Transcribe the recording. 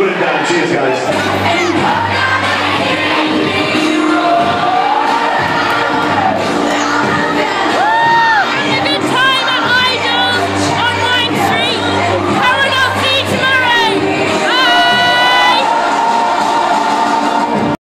put it down. Cheers, guys.